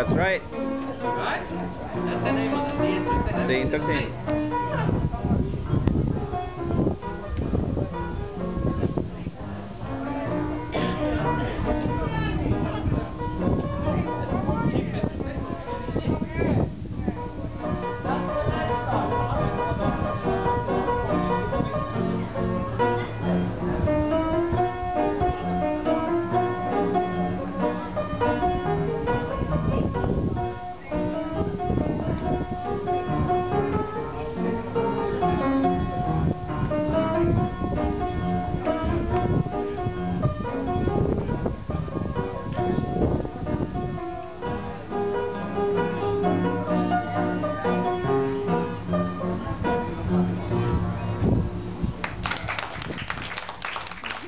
That's right. Right? That's the name of the, the entertainment. The entertainment.